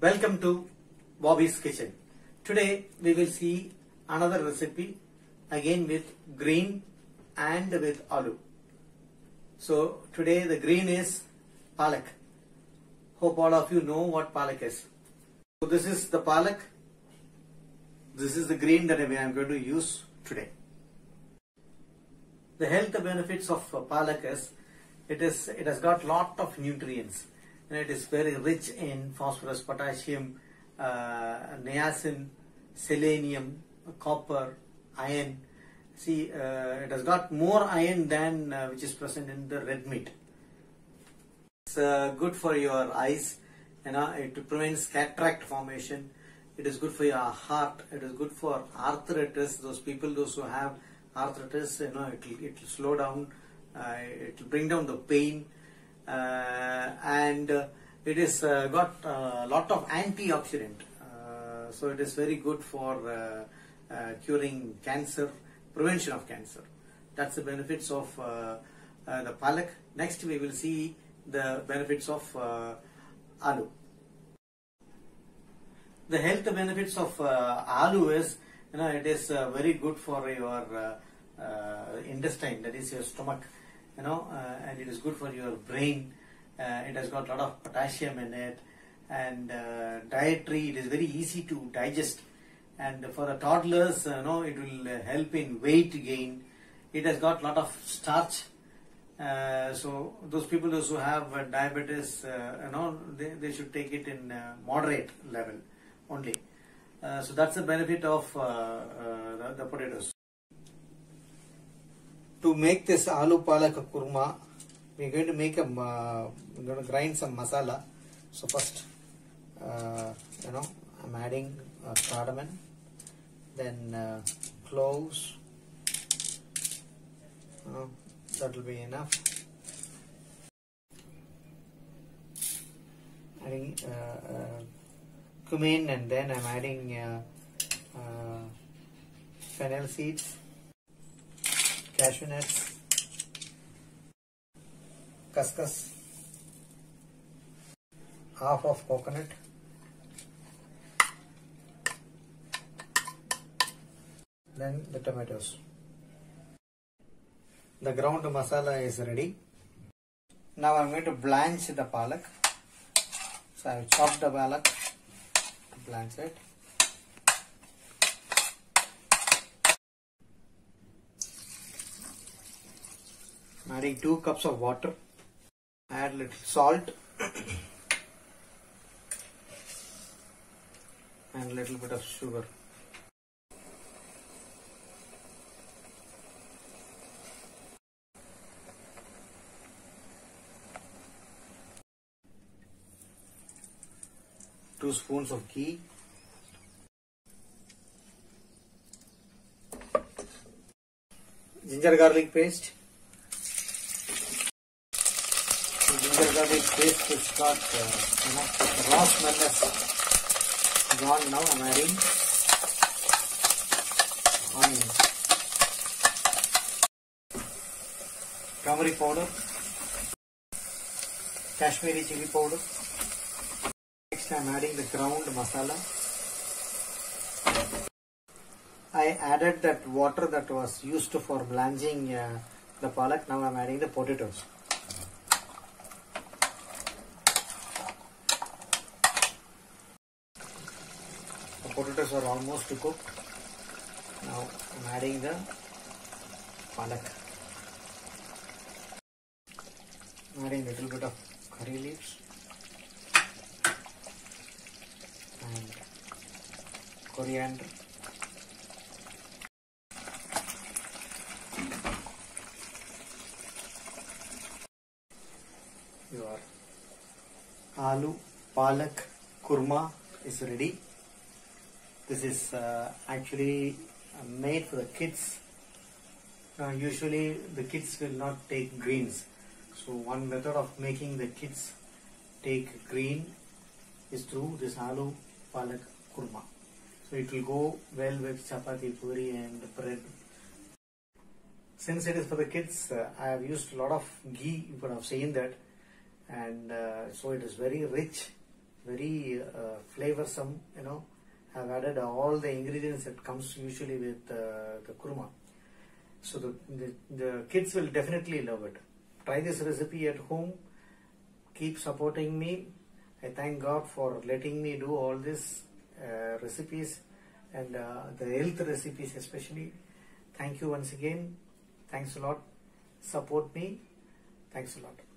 Welcome to Bobby's Kitchen. Today we will see another recipe again with green and with aloo. So today the green is palak. Hope all of you know what palak is. So this is the palak. This is the green that I am going to use today. The health benefits of palak is it is it has got lot of nutrients and it is very rich in phosphorus, potassium, uh, niacin, selenium, copper, iron. See, uh, it has got more iron than uh, which is present in the red meat. It's uh, good for your eyes. You know, it prevents cataract formation. It is good for your heart. It is good for arthritis. Those people, those who have arthritis, you know, it will slow down. Uh, it will bring down the pain, and uh, it is uh, got a lot of antioxidant. Uh, so it is very good for uh, uh, curing cancer, prevention of cancer. That's the benefits of uh, uh, the palak. Next, we will see the benefits of uh, aloo. The health benefits of uh, aloo is, you know, it is uh, very good for your uh, uh, intestine, that is your stomach, you know, uh, and it is good for your brain. Uh, it has got a lot of potassium in it, and uh, dietary, it is very easy to digest. And for the toddlers, you know, it will uh, help in weight gain. It has got a lot of starch. Uh, so those people who have uh, diabetes, uh, you know, they, they should take it in uh, moderate level only. Uh, so that's the benefit of uh, uh, the, the potatoes. To make this aloo palak kurma, we're going to make a, uh, we're going to grind some masala. So first, uh, you know, I'm adding uh, cardamom, then uh, cloves. That will be enough. Adding uh, uh, cumin and then I'm adding uh, fennel seeds, cashew nuts, khus-khus, half of coconut, then the tomatoes. The ground masala is ready. Now I'm going to blanch the palak. So I've chopped the palak blanch it. Adding 2 cups of water. Add little salt and little bit of sugar. two spoons of ghee, ginger garlic paste. The ginger garlic paste is got uh, you know, raw smell gone now. I'm adding onions, turmeric powder, Kashmiri chili powder. Next I am adding the ground masala. I added that water that was used for blanching uh, the palak. Now I am adding the potatoes. Potatoes are almost cooked. Now I am adding the palak. I am adding a little bit of curry leaves. and coriander. Your aloo palak kurma is ready. This is uh, actually uh, made for the kids. Uh, usually the kids will not take greens. So one method of making the kids take green is through this aloo palak kurma. So it will go well with chapati, puri and bread. Since it is for the kids, uh, I have used a lot of ghee, you could have seen that. And uh, so it is very rich, very uh, flavorsome. You know, I've added all the ingredients that comes usually with uh, the kurma. So the, the the kids will definitely love it. Try this recipe at home. Keep supporting me. I thank God for letting me do all these uh, recipes and uh, the health recipes especially. Thank you once again. Thanks a lot. Support me. Thanks a lot.